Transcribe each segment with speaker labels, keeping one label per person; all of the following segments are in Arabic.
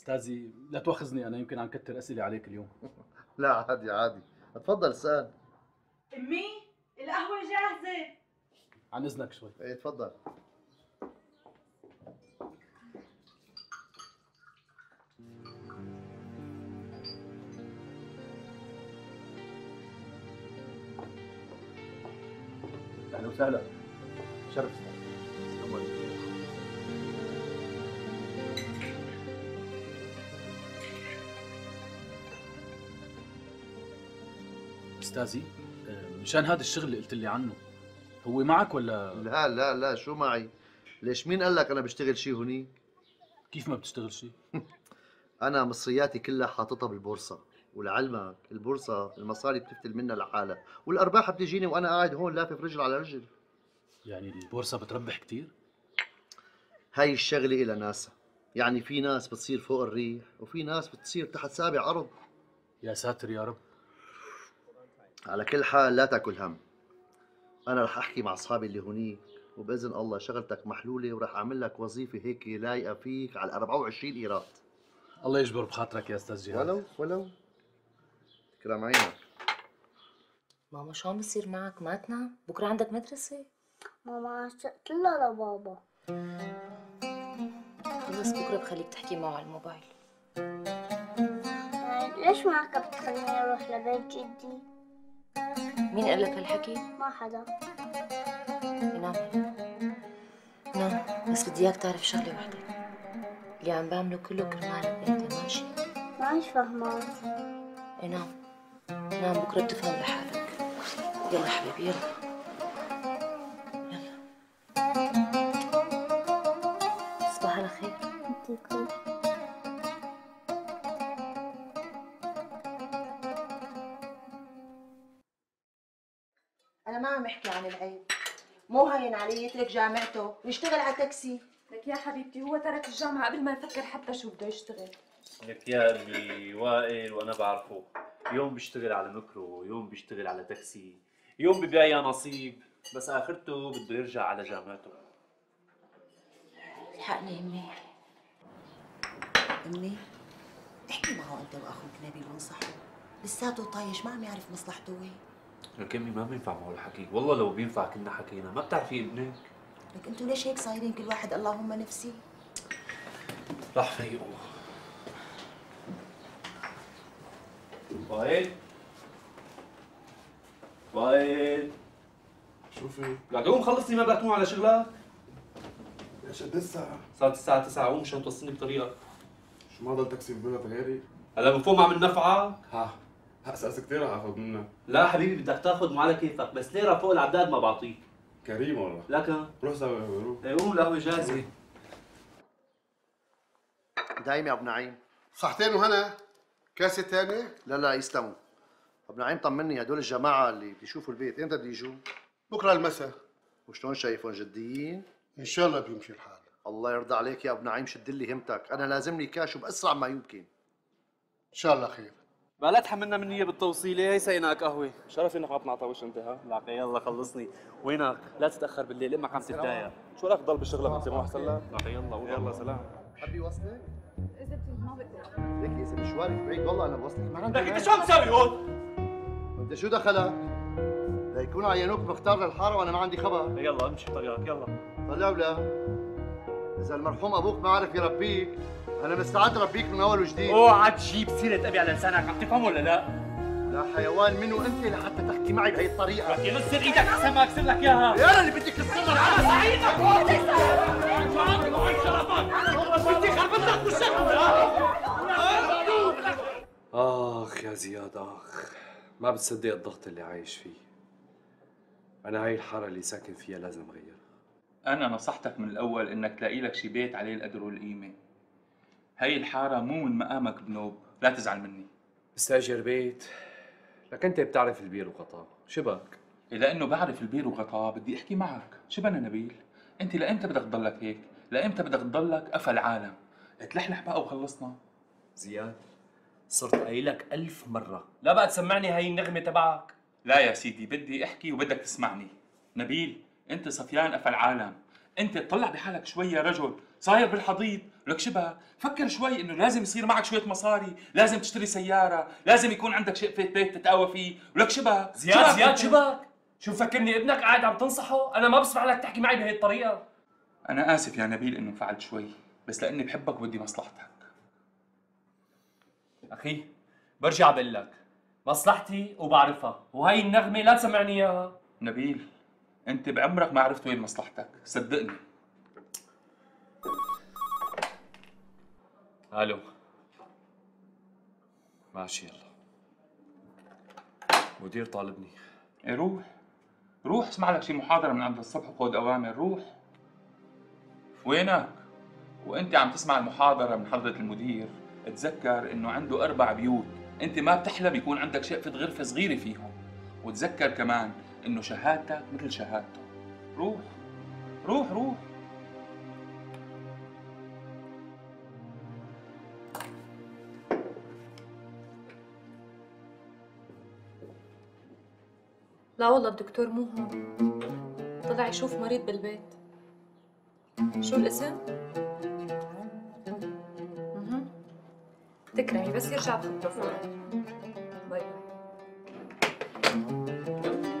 Speaker 1: أستاذي لا تواخذني أنا يمكن عم كتر أسئلة عليك اليوم.
Speaker 2: لا عادي عادي. اتفضل اسال
Speaker 3: أمي القهوة جاهزة.
Speaker 1: عن إذنك شوي.
Speaker 2: إيه تفضل
Speaker 1: أهلا وسهلا. شرف. أستاذي آه، مشان هذا الشغل اللي قلت لي عنه هو معك ولا؟
Speaker 2: لا لا لا شو معي؟ ليش مين قال لك أنا بشتغل شيء هنيك
Speaker 1: كيف ما بتشتغل شيء؟
Speaker 2: أنا مصرياتي كلها حاططها بالبورصة ولعلمك البورصة المصاري بتفتل منها لحالها والأرباح بتجيني وأنا قاعد هون لافف رجل على رجل.
Speaker 1: يعني البورصة بتربح كثير؟
Speaker 2: هاي الشغلة إلى ناسها يعني في ناس بتصير فوق الريح وفي ناس بتصير تحت سابع أرض.
Speaker 1: يا ساتر يا رب.
Speaker 2: على كل حال لا تاكل هم. أنا رح أحكي مع أصحابي اللي هنيك وبإذن الله شغلتك محلولة ورح أعمل لك وظيفة هيك لايقة فيك على 24 إيراد.
Speaker 1: الله يجبر بخاطرك يا أستاذ جهاد.
Speaker 2: ولو ولو. كرام عينك.
Speaker 4: ماما شو عم بيصير معك؟ ما تنام؟ بكرة عندك مدرسة؟
Speaker 5: ماما اشتقت لها لبابا.
Speaker 4: خلص بكرة بخليك تحكي معه على الموبايل.
Speaker 5: ليش ما بتخليني أروح لبيت جدي؟
Speaker 4: مين قال لك هالحكي
Speaker 5: ما حدا.
Speaker 4: نام نام بس بدي إياك تعرف شغلة وحده اللي عم بعمله كله كرمالك أنت ماشي.
Speaker 5: مانيش فهمان.
Speaker 4: إيه نام نام بكرة بتفهم لحالك يلا حبيبي يلا.
Speaker 6: عليه يترك جامعته ويشتغل على تاكسي.
Speaker 3: لك يا حبيبتي هو ترك الجامعة قبل ما يفكر حتى شو بده يشتغل.
Speaker 7: لك يا امي وائل وأنا بعرفه. يوم بيشتغل على ميكرو يوم بيشتغل على تاكسي يوم ببيع يا نصيب بس آخرته بده يرجع على جامعته.
Speaker 4: الحقني أمي.
Speaker 6: أمي احكي معه أنت وأخوك نبيل وانصحه. لساته طايش ما عم يعرف مصلحته وين.
Speaker 7: لك امي ما بينفع معه الحكي والله لو بينفع كنا حكينا ما بتعرفي ابنك
Speaker 6: لك أنتوا ليش هيك صايرين كل واحد اللهم نفسي
Speaker 7: راح فيقوا وائل وائل
Speaker 8: شو في؟
Speaker 7: لك قوم خلصني ما تقوم على شغلك
Speaker 8: ليش قد الساعة؟
Speaker 7: صارت الساعة 9 قوم مشان توصلني بطريقك
Speaker 8: شو ما ضل تاكسي ببلد غيري؟
Speaker 7: هلا من فوق ما عم نفعك
Speaker 8: ها رح آخذ منها
Speaker 7: لا حبيبي بدك تاخذ على كيفك بس ليره فوق العداد ما بعطيك؟
Speaker 8: كريم والله.
Speaker 7: لكن
Speaker 8: روح سوي روح.
Speaker 7: إيه، قوم القهوه جاهزه
Speaker 2: دايم يا أبو نعيم.
Speaker 9: صحتين وهنا؟ كاسة ثانية
Speaker 2: لا لا يسلموا. أبو نعيم طمني هدول الجماعة اللي بيشوفوا البيت إمتى بده يجوا
Speaker 9: بكرة المساء.
Speaker 2: وشلون شايفهم جديين؟
Speaker 9: إن شاء الله بيمشي الحال.
Speaker 2: الله يرضى عليك يا أبو نعيم شد لي همتك. أنا لازمني كاش وباسرع ما يمكن.
Speaker 9: إن شاء الله خير.
Speaker 7: ما لا تحملنا منية بالتوصيله هي سيناك قهوة. شرف إنك عطنا طاوش أنت ها؟ لك يلا خلصني. وينك؟ لا تتأخر بالليل أمك عم تتضايق
Speaker 8: شو رايك تضل بشغلك انت ما أحسن لك؟
Speaker 7: لك يلا قول
Speaker 8: يلا. سلام.
Speaker 2: حبي وصلك
Speaker 3: إذا ما بقدر
Speaker 2: ليك اذا مشوارك بعيد. والله أنا بوصلك ما عندي
Speaker 7: لك أنت شو عم تساوي هون؟
Speaker 2: أنت شو دخلك؟ ليكونوا عينوك مختار للحارة وأنا ما عندي خبر.
Speaker 7: يلا امشي طريقك يلا.
Speaker 2: طلع ولا؟ إذا المرحوم أبوك ما عرف يربيك. أنا مستعد ربيك من أول وجديد.
Speaker 7: أوعى تجيب سيرة أبي على لسانك عم تفهم ولا لا؟
Speaker 2: لا حيوان منو أنت لحتى تحكي معي بهي الطريقة.
Speaker 7: لك نص إيدك احسن ما أكسر لك إياها.
Speaker 2: يا اللي بدك تصير لك
Speaker 7: على صعيدك بدي خربت
Speaker 10: آخ يا زياد آخ. ما بتصدق الضغط اللي عايش فيه. أنا هاي الحارة اللي ساكن فيها لازم أغيرها.
Speaker 11: أنا نصحتك من الأول إنك تلاقي لك شي بيت عليه القدر والقيمة. هي الحارة مو من مقامك بنوب، لا تزعل مني.
Speaker 10: بستأجر بيت لك أنت بتعرف البير وغطاه شبك
Speaker 11: إذا إنه بعرف البير وغطاه بدي أحكي معك، شبنا نبيل؟ أنت لإمتى بدك تضلك هيك؟ لإمتى بدك تضلك قفل عالم؟ اتلحلح بقى وخلصنا.
Speaker 10: زياد صرت قايلك ألف مرة لا بقى تسمعني هاي النغمة تبعك
Speaker 11: لا يا سيدي بدي أحكي وبدك تسمعني. نبيل أنت صفيان قفل عالم، أنت تطلع بحالك شوي يا رجل، صاير بالحضيض، ولك شبه فكر شوي إنه لازم يصير معك شوية مصاري لازم تشتري سيارة لازم يكون عندك شقفه بيت تتقوى فيه. ولك شبه
Speaker 12: زياد
Speaker 11: شبك
Speaker 12: زياد؟ شبك شو مفكرني ابنك قاعد عم تنصحه. أنا ما بسمح لك تحكي معي بهي الطريقة.
Speaker 11: أنا آسف يا نبيل إنه انفعلت شوي بس لأني بحبك وبدي مصلحتك.
Speaker 12: أخي برجع بقول لك مصلحتي وبعرفها وهي النغمة لا تسمعني إياها.
Speaker 11: نبيل أنت بعمرك ما عرفت وين مصلحتك صدقني.
Speaker 12: ألو.
Speaker 10: ماشي يلا. مدير طالبني.
Speaker 11: إيه روح. روح اسمع لك شي محاضرة من عند الصبح وخذ أوامر روح. وينك؟ وأنت عم تسمع المحاضرة من حضرة المدير. تذكر إنه عنده أربع بيوت. أنت ما بتحلم يكون عندك شقفة غرفة صغيرة فيهم. وتذكر كمان إنه شهادتك مثل شهادته. روح. روح روح.
Speaker 3: لا والله الدكتور مو هون طلع يشوف مريض بالبيت شو الاسم؟ مهم. تكرمي بس يرجع بخطه فورا باي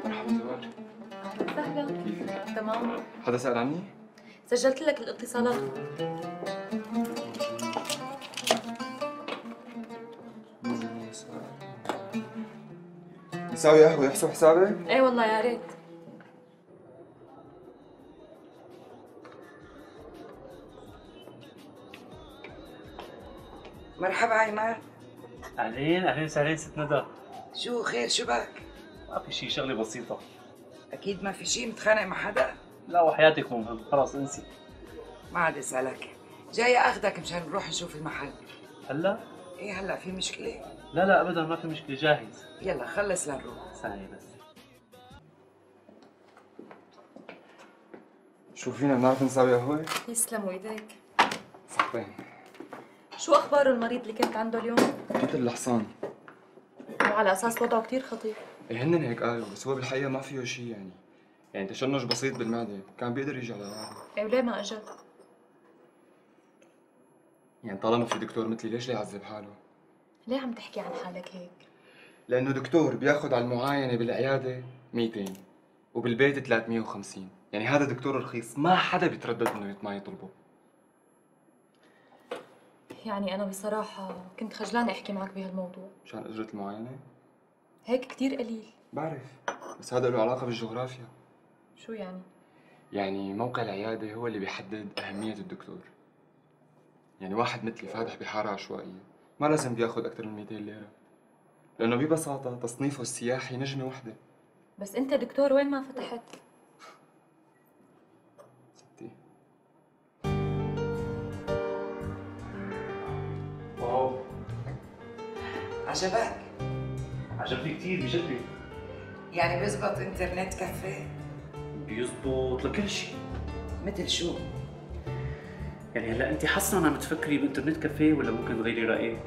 Speaker 13: مرحبا
Speaker 3: باي أهلا
Speaker 13: كيفك؟
Speaker 3: تمام
Speaker 13: حدا سأل عني؟
Speaker 3: سجلت لك الاتصالات
Speaker 13: نساوي قهوة يحسب حسابي؟
Speaker 3: إيه والله يا ريت.
Speaker 14: مرحبا أيمن.
Speaker 7: أهلين أهلين وسهلين ست ندى.
Speaker 14: شو خير؟ شو بك؟
Speaker 7: ما في شيء شغلة بسيطة.
Speaker 14: أكيد ما في شيء متخانق مع حدا؟
Speaker 7: لا وحياتك مو مهم خلاص انسي.
Speaker 14: ما عاد أسألك. جاي أخذك مشان نروح نشوف المحل.
Speaker 7: هلا؟
Speaker 14: إيه هلا في مشكلة؟
Speaker 7: لا لا ابدا ما في مشكلة. جاهز.
Speaker 14: يلا خلص لنروح
Speaker 7: ثانية بس.
Speaker 13: شو فينا بنعرف نساوي قهوة؟
Speaker 3: يسلموا ايديك
Speaker 13: صحبين
Speaker 3: شو اخباره المريض اللي كنت عنده اليوم؟
Speaker 13: مثل الحصان
Speaker 3: وعلى أساس وضعه كثير خطير.
Speaker 13: إيه هن هيك قالوا بس هو بالحقيقة ما فيه شيء يعني. يعني تشنج بسيط بالمعدة. كان بيقدر يجي على بعضه
Speaker 3: إيه وليه ما اجى؟
Speaker 13: يعني طالما في دكتور مثلي ليش لا يعذب حاله؟
Speaker 3: ليه عم تحكي عن حالك هيك؟
Speaker 13: لأنه دكتور بياخذ على المعاينة بالعيادة 200 وبالبيت 350 يعني هذا دكتور رخيص ما حدا بيتردد إنه ما يطلبه.
Speaker 3: يعني أنا بصراحة كنت خجلانه أحكي معك بهالموضوع.
Speaker 13: مشان إجرة المعاينة؟
Speaker 3: هيك كثير قليل.
Speaker 13: بعرف بس هذا له علاقة بالجغرافيا.
Speaker 3: شو يعني؟
Speaker 13: يعني موقع العيادة هو اللي بيحدد أهمية الدكتور. يعني واحد مثلي فاتح بحارة عشوائية. ما لازم بياخد أكثر من 200 ليرة. لأنه ببساطة تصنيفه السياحي نجمة واحدة
Speaker 3: بس أنت دكتور وين ما فتحت؟
Speaker 13: ستي.
Speaker 7: واو.
Speaker 14: عجبك؟
Speaker 7: عجبني كثير بجد.
Speaker 14: يعني بزبط إنترنت كافيه.
Speaker 7: بيزبط لكل شيء.
Speaker 14: مثل شو؟
Speaker 7: يعني هلا انت حسنا عم تفكري بإنترنت كافيه ولا ممكن تغيري رأيك؟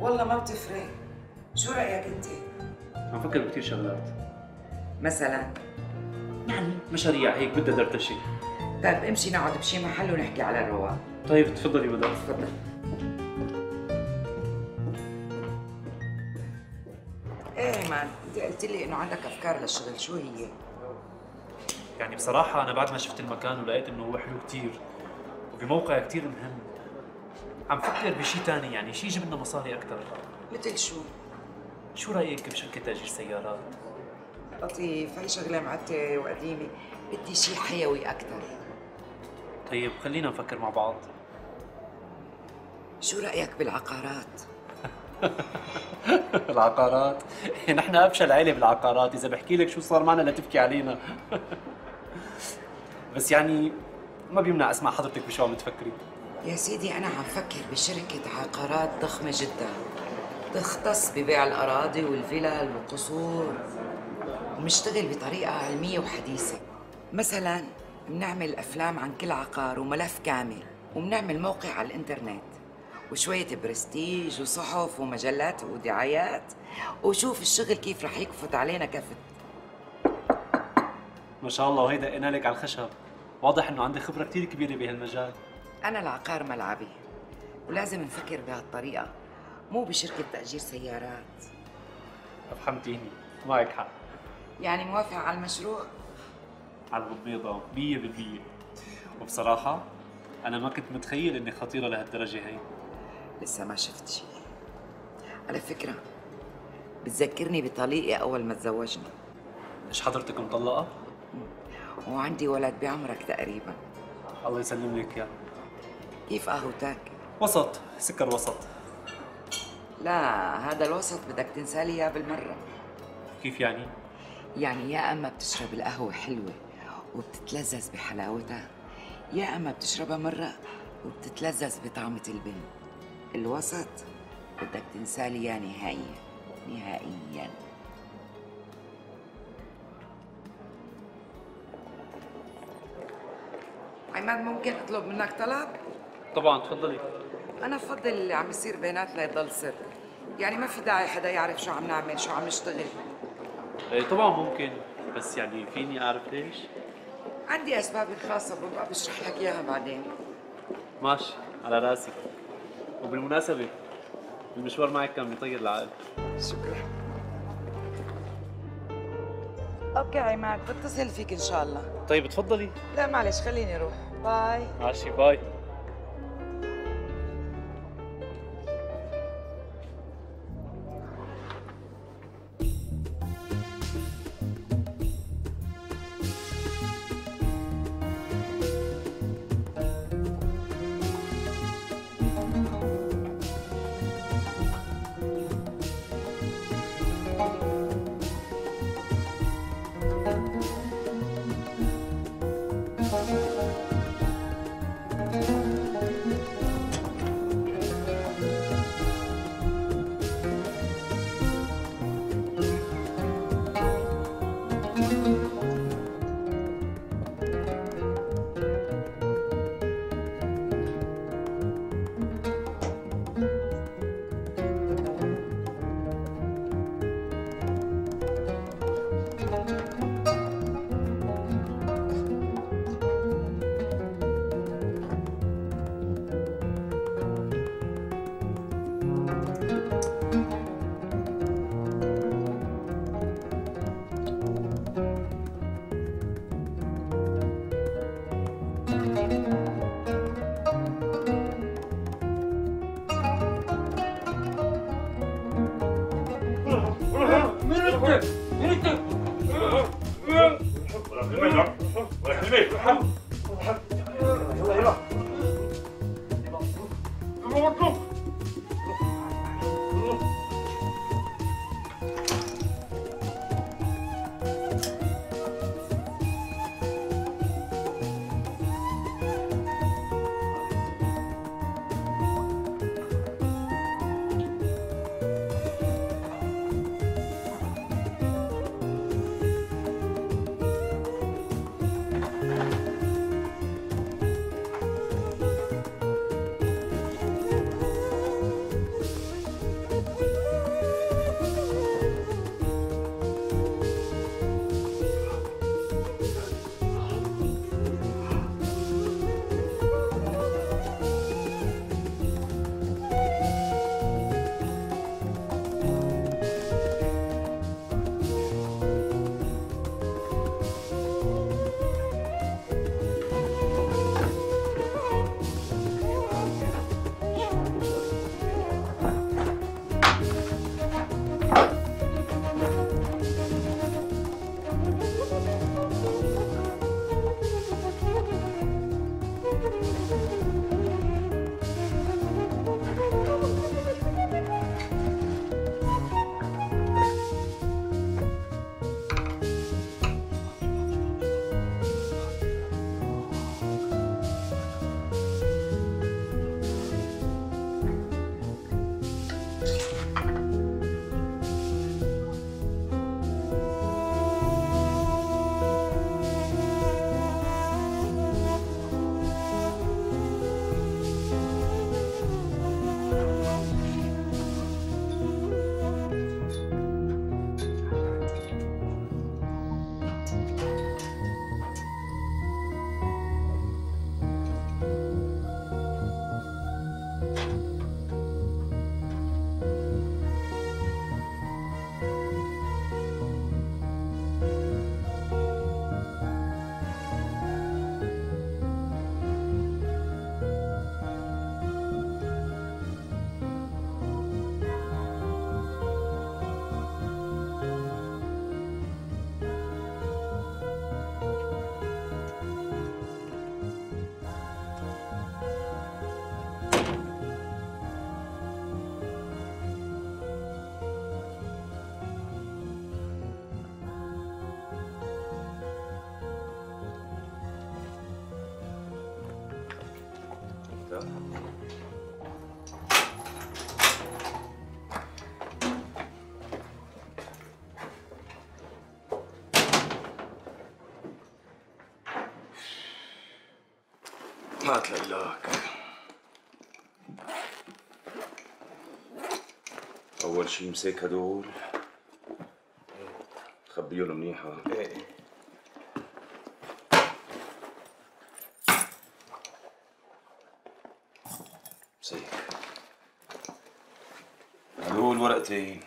Speaker 14: والله ما بتفرق. شو رأيك أنت؟
Speaker 7: عم فكر بكثير شغلات.
Speaker 14: مثلا؟
Speaker 7: يعني مشاريع هيك بدها دردشه
Speaker 14: طيب امشي نقعد بشي محل ونحكي على الرواق.
Speaker 7: طيب تفضلي مدام
Speaker 14: تفضل. إيه مان أنت قلت لي إنه عندك أفكار للشغل. شو هي؟
Speaker 7: يعني بصراحة أنا بعد ما شفت المكان ولقيت إنه هو حلو كتير. وبموقع كتير مهم. عم فكر بشي تاني يعني شي يجيب لنا مصاري أكثر
Speaker 14: مثل شو؟
Speaker 7: شو رأيك بشركة تأجير سيارات؟
Speaker 14: لطيف هي شغلة معتة وقديمة. بدي شي حيوي أكثر
Speaker 7: طيب خلينا نفكر مع بعض.
Speaker 14: شو رأيك بالعقارات؟
Speaker 7: العقارات؟ نحن أفشل عيلة بالعقارات. إذا بحكي لك شو صار معنا لا تبكي علينا. بس يعني ما بيمنع أسمع حضرتك بشو عم تفكري.
Speaker 14: يا سيدي أنا عم فكر بشركة عقارات ضخمة جدا. تختص ببيع الأراضي والفلل والقصور ونشتغل بطريقة علمية وحديثة. مثلا بنعمل أفلام عن كل عقار وملف كامل وبنعمل موقع على الإنترنت وشوية برستيج وصحف ومجلات ودعايات. وشوف الشغل كيف رح يكفت علينا كفت.
Speaker 7: ما شاء الله وهيدا دقينا لك على الخشب. واضح إنه عندك خبرة كتير كبيرة بهالمجال.
Speaker 14: أنا العقار ملعبي ولازم نفكر بهالطريقة مو بشركة تأجير سيارات.
Speaker 7: فهمتيني معك حق.
Speaker 14: يعني موافق على المشروع؟
Speaker 7: على البيضة مية بالمية. وبصراحة أنا ما كنت متخيل إني خطيرة لهالدرجة هي.
Speaker 14: لسه ما شفت شيء على فكرة بتذكرني بطليقي أول ما تزوجنا.
Speaker 7: مش حضرتك مطلقة؟
Speaker 14: وعندي ولد بعمرك تقريبا.
Speaker 7: الله يسلم لك إياه
Speaker 14: كيف قهوتك؟
Speaker 7: وسط سكر وسط.
Speaker 14: لا هذا الوسط بدك تنسى لي إياه بالمرة.
Speaker 7: كيف يعني؟
Speaker 14: يعني يا أما بتشرب القهوة حلوة وبتتلذذ بحلاوتها يا أما بتشربها مرة وبتتلذذ بطعمة البن الوسط بدك تنسى لي إياه نهائيا. نهائيا. عماد ممكن أطلب منك طلب؟
Speaker 7: طبعا تفضلي.
Speaker 14: أنا بفضل اللي عم يصير بيناتنا يضل سر. يعني ما في داعي حدا يعرف شو عم نعمل شو عم نشتغل.
Speaker 7: إيه طبعا ممكن بس يعني فيني أعرف ليش؟
Speaker 14: عندي أسبابي الخاصة ببقى بشرح لك إياها بعدين.
Speaker 7: ماشي على راسي وبالمناسبة المشوار معك كان بيطير العقل.
Speaker 14: شكرا. أوكي عماد بتصل فيك إن شاء الله.
Speaker 7: طيب تفضلي.
Speaker 14: لا معلش خليني أروح. باي.
Speaker 7: ماشي باي.
Speaker 15: ما تلقاك أول شي مسك هدول. خبيهم منيحة. إيه. مسك. هدول ورقتين.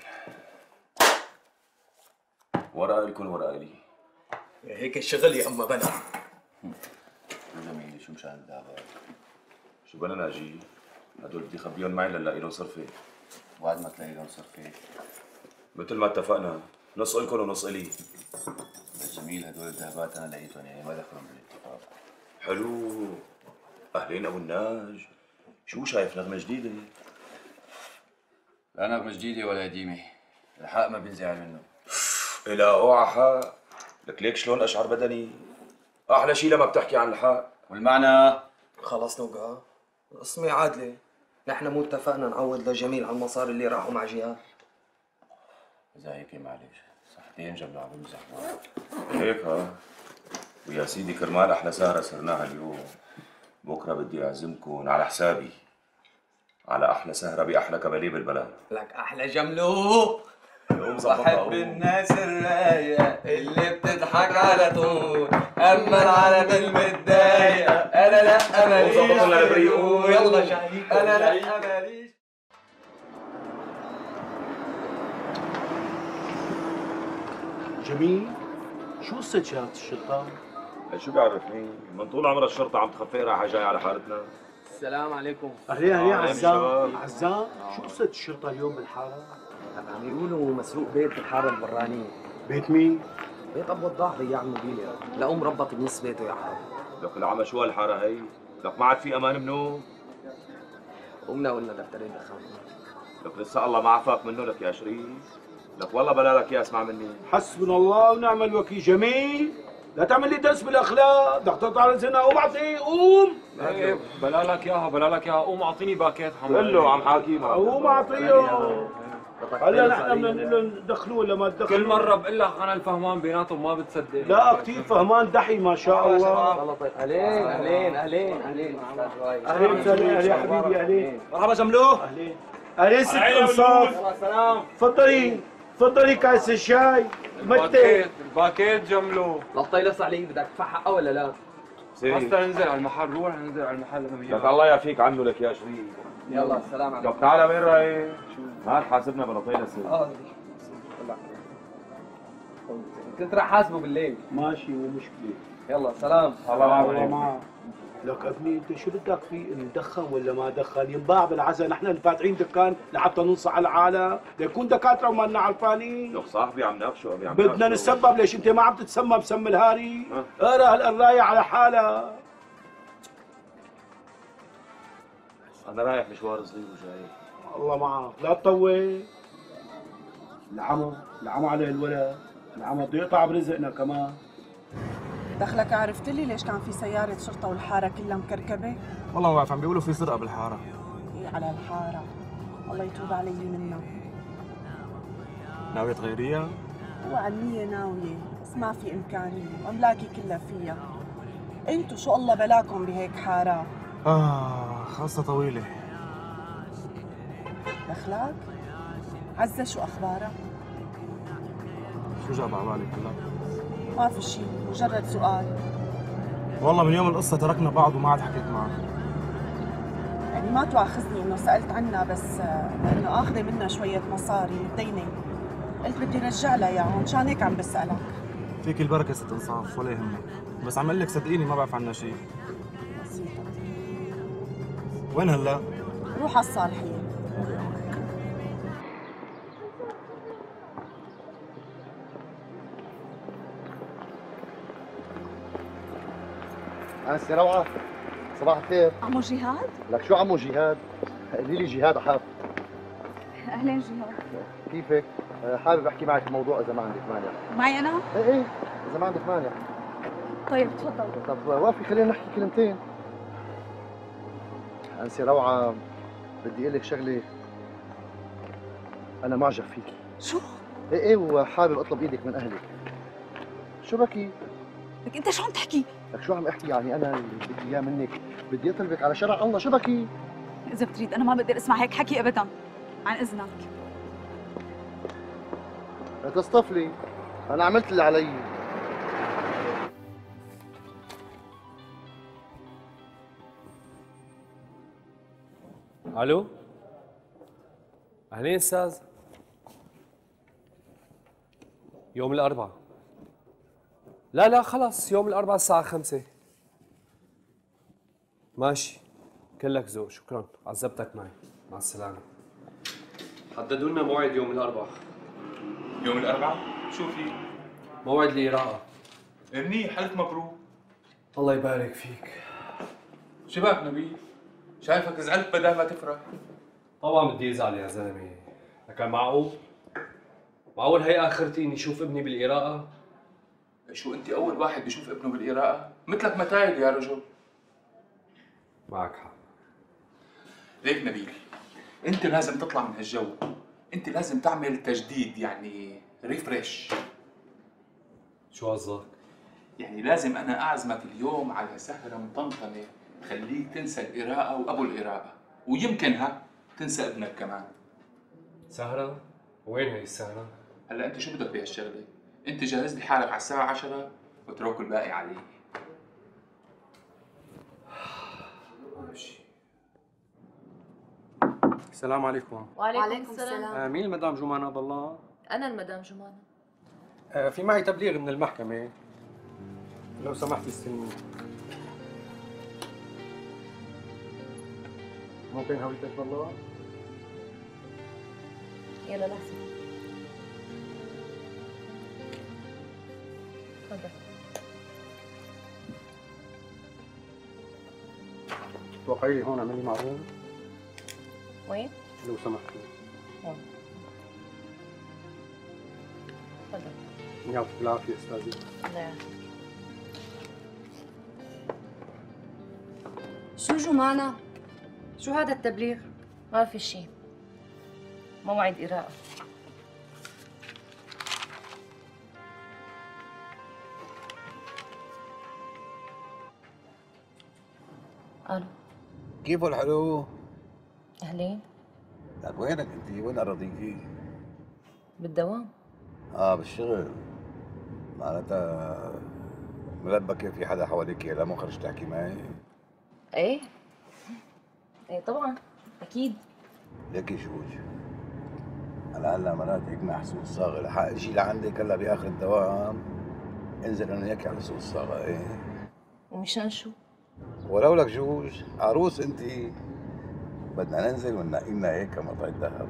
Speaker 15: ورقة لكم ورقة لي.
Speaker 12: هيك الشغل يا
Speaker 15: جميل شو مشان الدعوة شو بدنا ناجي هدول بدي خبيهم معي لنلاقي لهم صرفة.
Speaker 2: وبعد ما تلاقي لهم صرفة.
Speaker 15: مثل ما اتفقنا نص إلكم ونص إلي.
Speaker 2: جميل هدول الذهبات أنا لقيتهم يعني ما دخلهم بالاتفاق.
Speaker 15: حلو. أهلين أبو الناج. شو شايف نغمة جديدة؟
Speaker 2: لا نغمة جديدة ولا قديمة. الحق ما بينزعل منه.
Speaker 15: لا أوعى حق لك ليك شلون أشعر بدني؟ أحلى شيء لما بتحكي عن الحق
Speaker 2: والمعنى؟
Speaker 12: خلص نوقع القسمة عادلة نحن مو اتفقنا نعوض لجميل على المصاري اللي راحوا مع جهاد
Speaker 2: إذا هيك معلش صحتين جبلوا عم بمزح
Speaker 15: هيك ها؟ ويا سيدي كرمال أحلى سهرة صرناها اليوم. بكرة بدي اعزمكم على حسابي. على أحلى سهرة بأحلى كباليه بالبلد.
Speaker 12: لك أحلى جملو
Speaker 15: يوم ظبطها
Speaker 12: بحب. الناس الرايقة اللي بتضحك على طول أما العالم المتضايقة أنا لأ ماليش. يلا أنا لأ ماليش
Speaker 1: جميل شو قصة شهادة الشرطة؟
Speaker 15: شو بيعرفني من طول عمر الشرطة عم تخفق رايحه جاي على حارتنا
Speaker 12: السلام عليكم
Speaker 1: أهلين أهلين
Speaker 15: أهلين
Speaker 1: عزام. عزام شو قصة الشرطة اليوم بالحارة؟
Speaker 12: عم يقولوا مسروق بيت بالحارة البرانية.
Speaker 1: بيت مين؟
Speaker 12: بيت أبو الضاع بياع الموبيليا لقوه مربط بنص بيته يا حرام.
Speaker 15: لك العمى شو هالحارة هي؟ لك ما عاد في أمان منه؟
Speaker 12: قمنا قلنا دفترين دخان
Speaker 15: لك لسه الله ما عفاك منه لك يا شريف. لك والله بلا لك يا اسمع مني.
Speaker 1: حسبنا الله ونعم الوكيل. جميل. لا تعمل لي درس بالاخلاق بدك تقطع رزقنا قوم. اعطيه قوم
Speaker 13: بلا لك اياها بلا لك اياها قوم أعطيني باكيت حمام
Speaker 15: قل له عم حاكي
Speaker 1: قوم اعطيه هلا نحن بدنا ندخلوه ولا ما تدخلوه
Speaker 13: كل مرة بقول لك أنا الفهمان بيناتهم ما بتصدق.
Speaker 1: لا كثير فهمان دحي ما شاء الله.
Speaker 12: الله. طيب. أهلين أهلين أهلين أهلين.
Speaker 1: أهلين وسهلا أهلين يا حبيبي أهلين.
Speaker 12: مرحبا جملو.
Speaker 1: أهلين. أهلين ست أنصاف.
Speaker 12: سلام.
Speaker 1: تفضلي تفضلي كاس الشاي. متى؟
Speaker 13: الباكيت الباكيت جملو.
Speaker 12: لطي لسه علي بدك تدفع حقه ولا لا؟
Speaker 13: حتى ننزل على المحل روح ننزل على المحل
Speaker 15: لك الله يعافيك عنه لك يا شريف.
Speaker 12: يلا السلام عليكم.
Speaker 15: طب تعال وين رايح؟ هات حاسبنا بلطينا السر
Speaker 12: آه كنت راح حاسبه بالليل.
Speaker 1: ماشي مو مشكلة.
Speaker 12: يلا سلام.
Speaker 15: الله معك.
Speaker 1: لك ابني أنت شو بدك؟ فيه ندخن ولا ما دخن؟ ينباع بالعزا نحن اللي فاتحين دكان لحتى ننصح العالم ليكون دكاترة وما لنا عرفانين
Speaker 15: لك صاحبي عم ناقشه عم
Speaker 1: بدنا. نتسبب ليش أنت ما عم تتسمى بسم الهاري؟ اقرا هالقرايه على حالها.
Speaker 15: أنا رايح مشوار صغير وجاي.
Speaker 1: الله معك. لا تطول العمى العمى على الولد العمى بده يقطع برزقنا كمان.
Speaker 16: دخلك عرفت لي ليش كان في سيارة شرطة والحارة كلها مكركبة؟
Speaker 17: والله ما بعرف عم بيقولوا في سرقة بالحارة
Speaker 16: إيه على الحارة الله يتوب علي منها
Speaker 17: ناوية تغيريها؟
Speaker 16: هو عنية ناوية بس ما في إمكانية وأملاكي كلها فيها انتو شو الله بلاكم بهيك حارة
Speaker 17: آه خاصة طويلة
Speaker 16: دخلك؟ عزة شو أخبارها؟
Speaker 17: شو جاب على بالك هلا؟
Speaker 16: ما في شي مجرد سؤال.
Speaker 17: والله من يوم القصة تركنا بعض وما عاد حكيت معك.
Speaker 16: يعني ما تواخذني إنه سألت عنها بس آه، لأنه آخذة منها شوية مصاري متدينة قلت بدي رجع لها إياهم مشان هيك عم بسألك.
Speaker 17: فيك البركة ست انصاف ولا يهمك. بس عم أقول لك صدقيني ما بعرف عنها شيء وين هلا؟
Speaker 16: روح على الصالحية.
Speaker 2: انسه روعة صباح الخير
Speaker 18: عمو جهاد؟
Speaker 2: لك شو عمو جهاد؟ قولي لي جهاد حاب
Speaker 18: أهلين جهاد
Speaker 2: كيفك؟ آه، حابب أحكي معك بموضوع إذا ما عندك مانع
Speaker 18: معي أنا؟
Speaker 2: إيه إيه إذا ما عندك مانع
Speaker 18: طيب تفضل
Speaker 2: طب وافي خلينا نحكي كلمتين انسي روعة بدي أقول لك شغلة أنا معجب فيك
Speaker 18: شو؟
Speaker 2: إيه إيه وحابب أطلب إيدك من أهلك شو بكي؟
Speaker 18: لك انت شو عم تحكي؟
Speaker 2: لك شو عم احكي؟ يعني أنا اللي بدي اياه منك. بدي اطلبك على شرع الله. شو بكي؟
Speaker 18: إذا بتريد أنا ما بقدر أسمع هيك حكي ابدا. عن إذنك.
Speaker 2: لا تصطفلي أنا عملت اللي علي.
Speaker 10: ألو؟ أهلين أستاذ؟ يوم الأربعاء. لا لا خلص يوم الأربعاء الساعة خمسة. ماشي. كلك ذوق شكرا. عذبتك معي. مع السلامة. حددوا لنا موعد يوم الأربعاء.
Speaker 11: يوم الأربعاء؟ شو في؟
Speaker 10: موعد الإراءة
Speaker 11: منيح الف مبروك.
Speaker 10: الله يبارك فيك.
Speaker 11: شباك نبيل شايفك زعلت بدل ما تفرح.
Speaker 10: طبعا بدي أزعل يا زلمة. لكن معقول؟ معقول هي اخرتي اني أشوف ابني بالقراءة
Speaker 11: شو انت اول واحد بيشوف ابنه بالقراءة مثلك متايل يا رجل
Speaker 10: معك حق
Speaker 11: ليك نبيل انت لازم تطلع من هالجو انت لازم تعمل تجديد يعني ريفريش
Speaker 10: شو قصدك؟
Speaker 11: يعني لازم أنا أعزمك اليوم على سهرة مطنطنة تخليك تنسى القراءة وأبو القراءة ويمكن ها تنسى ابنك كمان
Speaker 10: سهرة؟ وين هي السهرة؟
Speaker 11: هلا أنت شو بدك بهالشغلة؟ انت جهز لي حالك على الساعة 10 واترك الباقي علي
Speaker 17: السلام عليكم.
Speaker 4: وعليكم السلام.
Speaker 17: آه مين المدام جمانة الله؟
Speaker 4: أنا المدام جمانة.
Speaker 17: آه في معي تبليغ من المحكمة. لو سمحتي استلمي ممكن هويتك بالله؟
Speaker 4: يلا لحظة تفضل
Speaker 17: توقعي لي هون اعملي معروف
Speaker 4: وين؟
Speaker 17: لو سمحتي
Speaker 4: هون تفضل
Speaker 17: يعطيك العافية
Speaker 4: يعافيك
Speaker 18: شو جمانة؟
Speaker 4: شو هذا التبليغ؟ ما في شيء موعد قراءة ألو.
Speaker 19: كيف الحلو؟
Speaker 4: أهلين.
Speaker 19: لك وينك أنت؟ وين اراضيكي؟
Speaker 4: بالدوام.
Speaker 19: آه بالشغل. معناتها ملبكة في حدا حواليك لا مو خرجت تحكي معي؟
Speaker 4: إيه. إيه طبعا. أكيد.
Speaker 19: ليكي شوج أنا هلا مرات هيك محسوس صاغر حق أجي لعندك هلا بآخر الدوام انزل أنا وياك على سوق الصاغة إيه.
Speaker 4: ومشان شو؟
Speaker 19: ولو لك جوج عروس انت. بدنا ننزل وننقي لنا هيك مطعم ذهب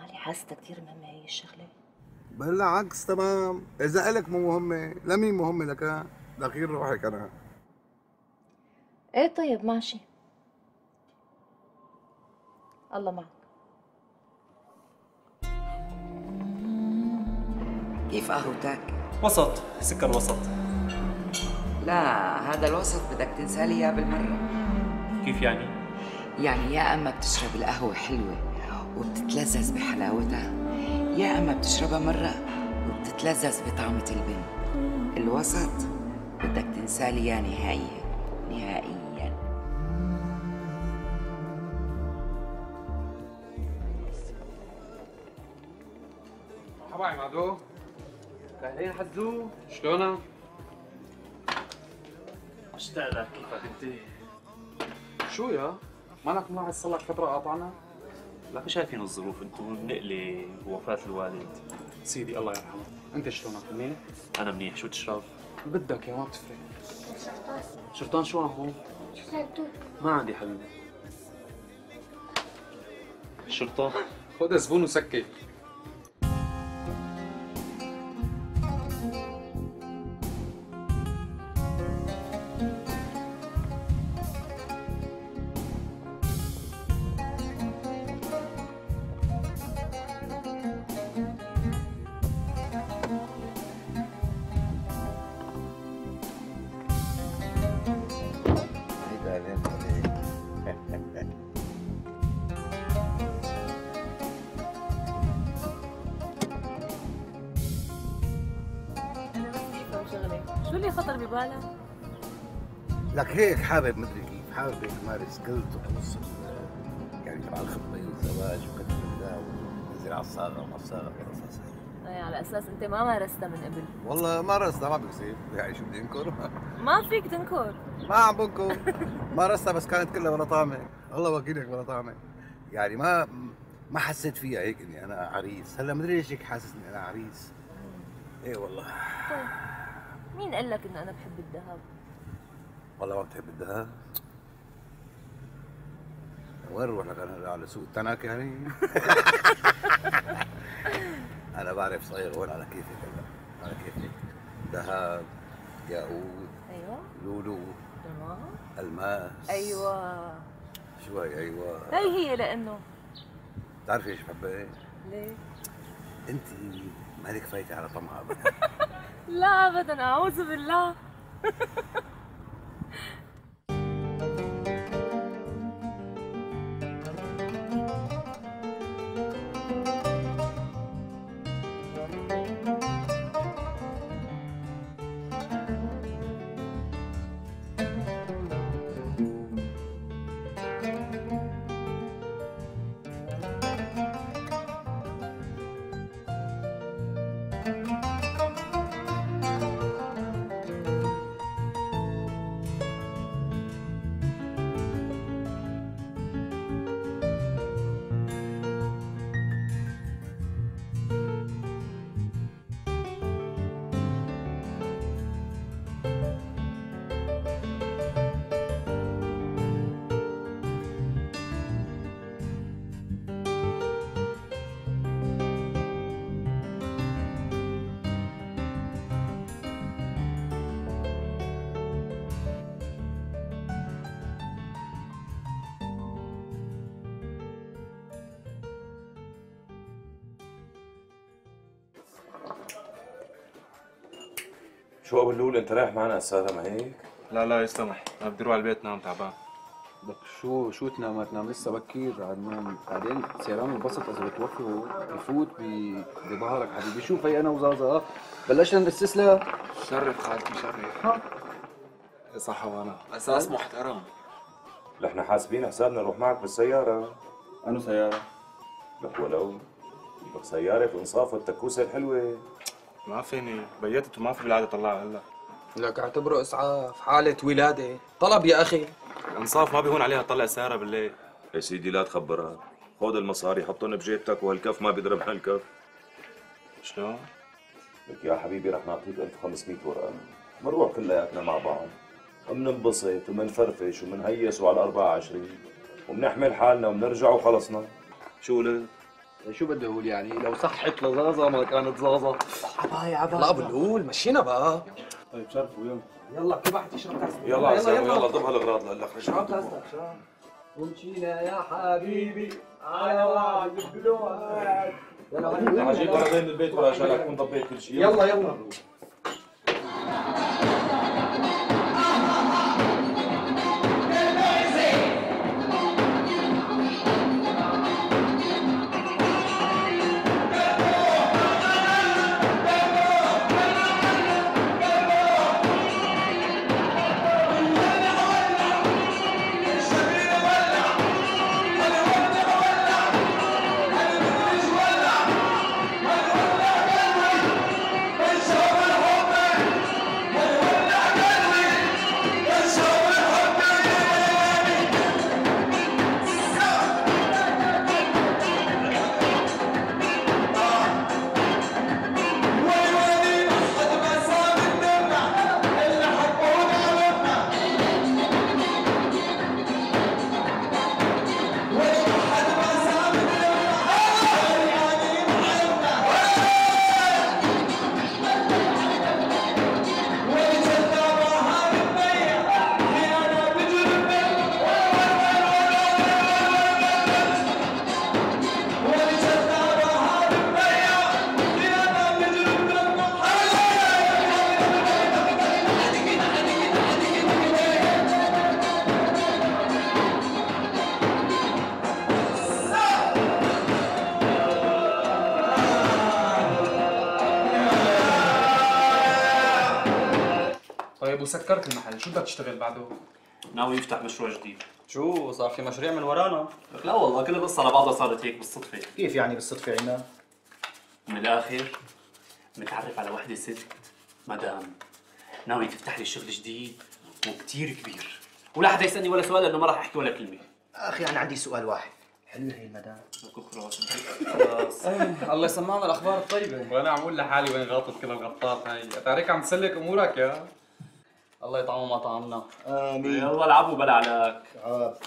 Speaker 4: مالي حاسة كثير مهمة هي الشغلة.
Speaker 19: بالعكس تمام. إذا إلك مو مهمة لمين مهمة لك؟ دخيل روحك أنا.
Speaker 4: إيه طيب ماشي. الله معك.
Speaker 14: كيف قهوتك؟
Speaker 10: وسط سكر وسط.
Speaker 14: لا هذا الوسط بدك تنسى لي إياه بالمرة.
Speaker 7: كيف يعني؟
Speaker 14: يعني يا أما بتشرب القهوة حلوة وبتتلذذ بحلاوتها يا أما بتشربها مرة وبتتلذذ بطعمة البن. الوسط بدك تنسى لي إياه نهائيا نهائيا.
Speaker 17: مرحبا يا معدو
Speaker 10: اهلين حزو
Speaker 17: شلونك؟
Speaker 7: مشتاق لك كيفك انت؟
Speaker 17: شو يا؟ مالك ملاحظ صار لك فترة قاطعنا؟
Speaker 7: لك شايفين الظروف أنتم النقلة ووفاة الوالد
Speaker 17: سيدي الله يرحمه أنت شلونك منيح؟
Speaker 7: أنا منيح شو تشرب؟
Speaker 17: بدك يا ما بتفرق
Speaker 7: شرطان شو عمو؟ ما عندي حبيبي شرطان
Speaker 17: خذ زبون وسكر
Speaker 4: خطر ببالك؟
Speaker 19: لك هيك حابب مدري كيف حابب هيك مارس كل طقوس ال- يعني تبع الخطبة والزواج وكتب الكتاب وننزل على الصاغة وما الصاغة والقصص هاي
Speaker 4: اي على أساس أنت ما مارستها من قبل؟
Speaker 19: والله مارستها ما بكذب يعني شو بدي أنكر؟
Speaker 4: ما فيك تنكر.
Speaker 19: ما عم بنكر. مارستها بس كانت كلها ولا طعمة. الله وكيلك ولا طعمة. يعني ما ما حسيت فيها هيك إني أنا عريس. هلأ مدري ليش هيك حاسس اني أنا عريس؟ إيه والله.
Speaker 4: طيب. مين قال لك إنه أنا بحب الذهب؟
Speaker 19: والله ما بتحب الذهب. وين نروح لك أنا على سوق التنك يعني؟ أنا بعرف صاير هون على كيفك هلا. على كيفك ذهب ياقوت
Speaker 4: أيوه.
Speaker 19: لولو
Speaker 4: تمام.
Speaker 19: ألماس.
Speaker 4: أيوه.
Speaker 19: شو هي أيوه.
Speaker 4: هي هي لأنه.
Speaker 19: بتعرفي إيش بحبها إيه؟
Speaker 4: ليه؟
Speaker 19: انت مالك فايتة على طمع ابدا.
Speaker 4: لا ابدا أعوذ بالله.
Speaker 15: شو ابو اللول انت رايح معنا السادة ما هيك؟
Speaker 17: لا لا يسمح أنا بدي أروح على البيت نام تعبان.
Speaker 20: لك شو شو تنام ما تنام لسه بكير. على النوم بعدين سيران البسط إذا بتوفي بفوت بظهرك حبيبي. شوف هي أنا وزازا. بلشنا نستسلم
Speaker 17: شرف خالتي شرف. صح وأنا أساس محترم.
Speaker 15: نحن حاسبين حسابنا نروح معك بالسيارة.
Speaker 17: انو سيارة؟
Speaker 15: لك ولو. لك سيارة انصاف والتكوسة الحلوة.
Speaker 17: ما فيني بيتت وما في بالعاده طلعها هلأ.
Speaker 20: لك اعتبره إسعاف حالة ولادة. طلب يا أخي.
Speaker 17: الانصاف ما بيهون عليها تطلع السيارة بالليل.
Speaker 15: يا سيدي لا تخبرها. خذ المصاري حطهم بجيبتك وهالكف ما بيضرب هالكف.
Speaker 17: شلون؟
Speaker 15: لك يا حبيبي رح نعطيك 1500 ورقة. بنروح كلياتنا مع بعض. وبننبسط وبنفرفش وبنهيس على 24 وبنحمل حالنا وبنرجع وخلصنا.
Speaker 17: شو قلت؟
Speaker 20: شو بدي أقول يعني؟ لو صحت لزازا ما كانت زازا.
Speaker 17: عباي عباي.
Speaker 20: لا ابو الهول مشينا بقى.
Speaker 17: طيب شرفوا يلا.
Speaker 20: يلا كيف واحد يشرب كاس
Speaker 15: يلا عسام يلا ضم هالأغراض لهلا
Speaker 20: شرب شرب. ومشينا يا حبيبي على وعد بالوعد
Speaker 17: رح أجيب ورقتين من البيت ولا شغلك كنت ضبيت كل شيء.
Speaker 20: يلا يلا.
Speaker 12: الشباب
Speaker 20: وسكرت المحل شو بدك تشتغل بعده؟
Speaker 7: ناوي يفتح مشروع جديد
Speaker 12: شو صار في مشاريع من ورانا؟
Speaker 7: لا والله كل القصة على بعضها صارت هيك بالصدفة
Speaker 12: كيف يعني بالصدفة عنا؟
Speaker 7: من الآخر متعرف على وحدة ست مدام ناوي تفتح لي شغل جديد وكتير كبير ولا حدا يسألني ولا سؤال لأنه ما راح أحكي ولا كلمة
Speaker 12: أخي أنا عندي سؤال واحد حلوة هي المدام
Speaker 7: خلاص خلاص
Speaker 20: الله يسمعنا الاخبار الطيبه وأنا عمول لحالي وين غلطت كل الغلطات هاي اتاريك عم تسلك امورك يا الله يطعمه ما طعمنا
Speaker 12: آمين.
Speaker 7: يلا العبوا بلا علاك
Speaker 6: صارت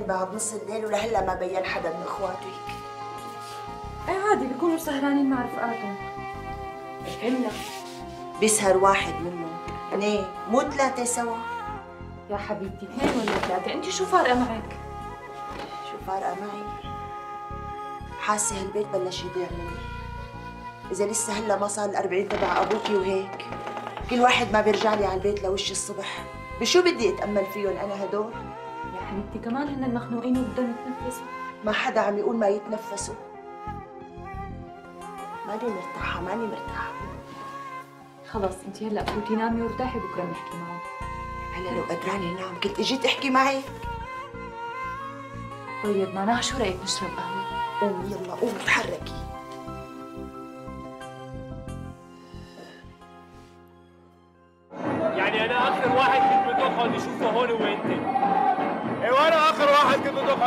Speaker 6: تنتين بعد نص الليل ولهلا ما بين حدا من اخواتك
Speaker 3: إيه عادي بيكونوا سهرانين مع رفقاتهم.
Speaker 6: فهمنا بيسهر واحد منهم. اثنين مو ثلاثة سوا.
Speaker 3: يا حبيبتي اثنين ولا ثلاثة؟ انت شو فارقة معك؟
Speaker 6: شو فارقة معي؟ حاسة هالبيت بلش يضيع مني. إذا لسه هلا ما صار الأربعين تبع أبوكي وهيك كل واحد ما بيرجع لي على البيت لوش الصبح. بشو بدي أتأمل فيهم أنا هدول؟
Speaker 3: حبيبتي كمان هن مخنوقين وبدهم يتنفسوا
Speaker 6: ما حدا عم يقول ما يتنفسوا. ماني مرتاحة ماني مرتاحة.
Speaker 3: خلص انت هلأ فوتي نامي وارتاحي بكرة بنحكي معهم
Speaker 6: هلا لو قدراني نام كنت إجيت احكي معي.
Speaker 3: طيب معناها شو رأيك نشرب قهوة؟
Speaker 6: قومي يلا قومي تحركي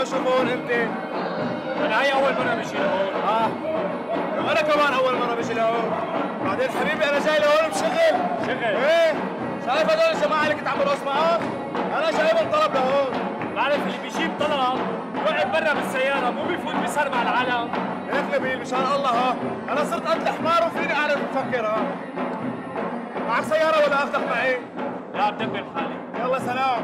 Speaker 21: اشوفه هون انت. أنا هي أول مرة بجي لهون. آه. وأنا كمان أول مرة بجي لهون. بعدين حبيبي أنا جاي لهون بشغل. شغل. إيه. شايف هدول الجماعة اللي كنت عم برقص معهم أنا جايبهم طلب لهون. بعرف اللي بيجيب طلب وقف برا بالسيارة مو بيفوت بيسهر مع العالم. هيك نبيل مشان الله. ها أنا صرت قد الحمار وفيني أعرف بفكر ها معك سيارة ولا اخذك معي؟ لا بدبر حالي يلا سلام.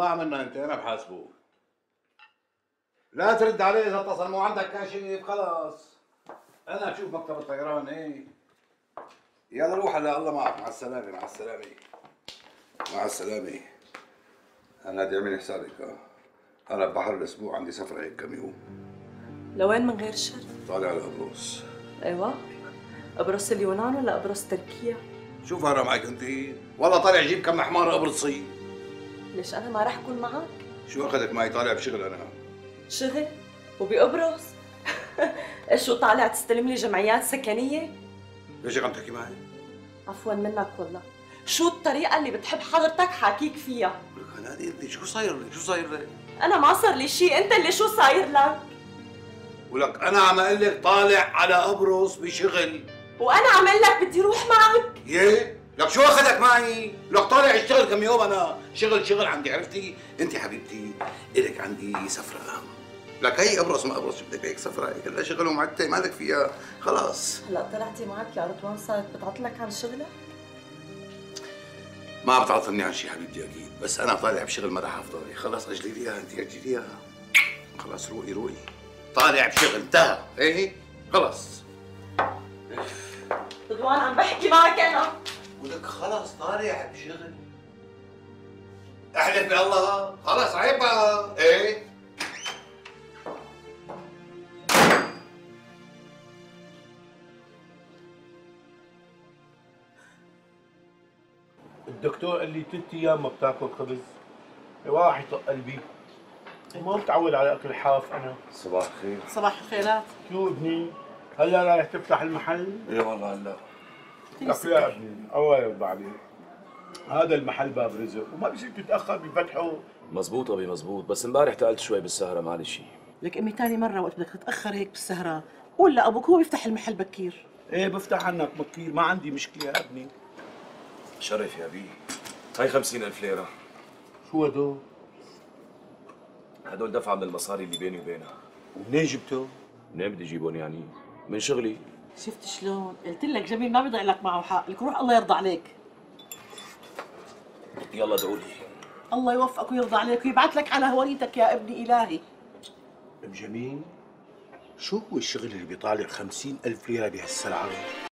Speaker 19: أخي اطلع منها أنت أنا بحاسبه. لا ترد عليه إذا اتصل مو عندك كاشف خلاص. أنا بشوف مكتب الطيران إيه. يلا روح هلا الله معك. مع السلامة مع السلامة. مع السلامة. أنا بدي اعمل حسابك. آه أنا ببحر الأسبوع عندي سفره هيك كم يوم.
Speaker 22: لوين من غير شر؟
Speaker 19: طالع على قبرص
Speaker 22: أيوه. قبرص اليونان ولا قبرص تركيا؟
Speaker 19: شو فارق معك أنت؟ والله طالع جيب كم حمار قبرصي
Speaker 22: ليش أنا ما راح أكون معك؟
Speaker 19: شو أخذك معي طالع بشغل أنا
Speaker 22: شغل وبقبرص شو طالع تستلم لي جمعيات سكنية؟
Speaker 19: ليش عم تحكي معي؟
Speaker 22: عفوا منك والله شو الطريقة اللي بتحب حضرتك حاكيك فيها؟
Speaker 19: هنادي انت شو صاير لك؟ شو صاير لك؟
Speaker 22: أنا ما صار لي شيء، أنت اللي شو صاير لك؟
Speaker 19: ولك أنا عم أقول لك طالع على قبرص بشغل
Speaker 22: وأنا عمل لك بدي روح معك
Speaker 19: يه لك شو أخذك معي؟ لك طالع اشتغل كم يوم أنا شغل شغل عندي عرفتي؟ أنت حبيبتي إلك عندي سفرة اهم لك هي قبرص ما قبرص بدك هيك سفرة هيك هلا شغل ومعدة مالك فيها خلاص.
Speaker 22: هلا طلعتي معك يا رضوان صارت بتعطلك عن شغلك؟
Speaker 19: ما بتعطلني عن شيء حبيبتي أكيد. بس أنا طالع بشغل ما راح افضل خلاص أجلي لي إياها أنت أجلي لي إياها. خلاص روقي روقي. طالع بشغل انتهى. إيه؟ خلاص.
Speaker 22: رضوان عم بحكي معك
Speaker 19: خلاص طالع بشغل أحلف بالله. خلاص عيب بقى. إيه؟
Speaker 1: الدكتور قال لي ثلاث أيام ما بتاكل خبز. واحد يطق قلبي. ما متعود على أكل حاف أنا.
Speaker 8: صباح الخير.
Speaker 16: صباح الخيرات.
Speaker 1: شو ابني؟ هلا رايح تفتح المحل؟
Speaker 8: إيه والله هلا.
Speaker 1: لك يا ابني الله يرضى عليك. هذا المحل باب رزق وما بصير تتأخر بفتحه.
Speaker 23: مزبوط أبي مزبوط. بس امبارح تقلت شوي بالسهرة معلش
Speaker 16: لك أمي تاني مرة وقت بدك تتأخر هيك بالسهرة. قول لأبوك هو بيفتح المحل بكير؟
Speaker 1: إيه بفتح عنك بكير. ما عندي مشكلة يا ابني.
Speaker 23: شرف يا بي هاي خمسين ألف ليرة.
Speaker 1: شو هدول؟
Speaker 23: هدول دفعة من المصاري اللي بيني وبينها.
Speaker 1: ومنين جبتهم؟
Speaker 23: منين بدي اجيبهم يعني؟ من شغلي.
Speaker 16: شفت شلون؟ قلت لك جميل ما بيضيع لك معه حق، لك روح الله يرضى عليك.
Speaker 23: يلا دعولي
Speaker 16: الله يوفقك ويرضى عليك ويبعث لك على هوريتك يا ابني إلهي
Speaker 1: ام جميل شو هو الشغل اللي بيطالع خمسين ألف ليرة بهالسرعة؟